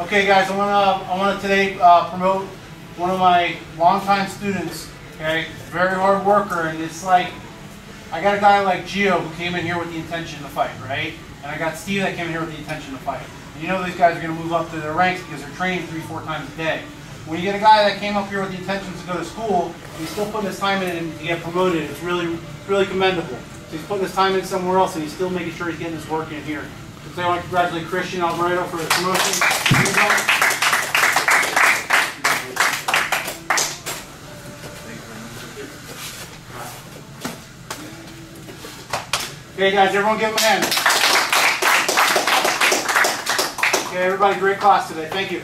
Okay, guys, I want to I want to today uh, promote one of my longtime students. Okay, very hard worker, and it's like I got a guy like Gio who came in here with the intention to fight, right? And I got Steve that came in here with the intention to fight. And you know these guys are going to move up to their ranks because they're training three, four times a day. When you get a guy that came up here with the intentions to go to school, and he's still putting his time in to get promoted, it's really, really commendable. So he's putting his time in somewhere else, and he's still making sure he's getting his work in here. So I want to congratulate Christian Alvarado for his promotion. Okay, guys, everyone give him a hand. Okay, everybody, great class today. Thank you.